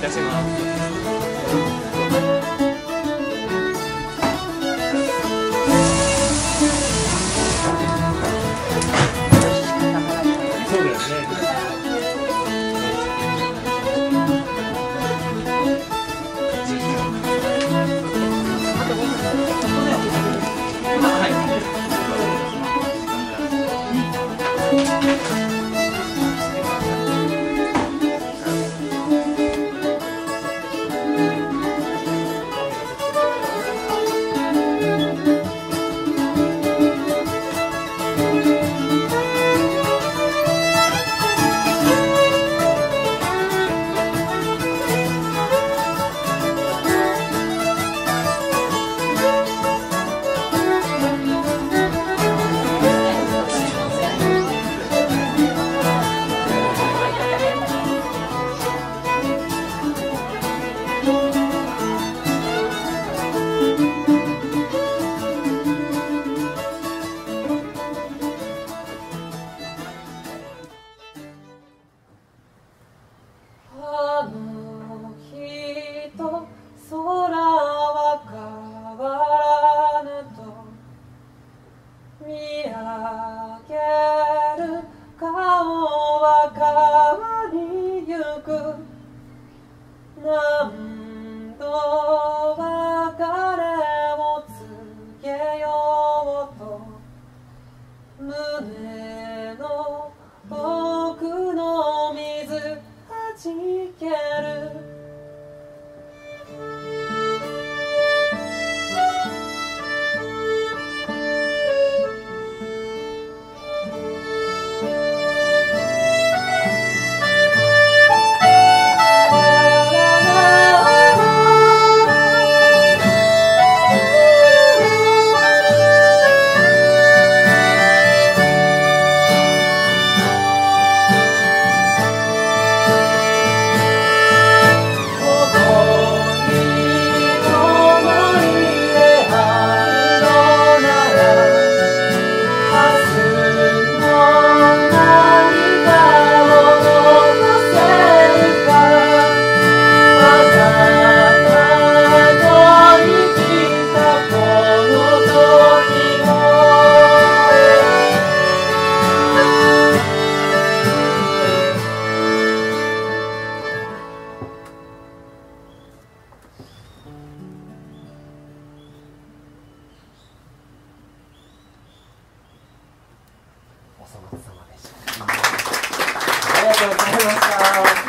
いいと空は変わらぬと見上げる顔は変わりゆく粗末様でしたありがとうございました。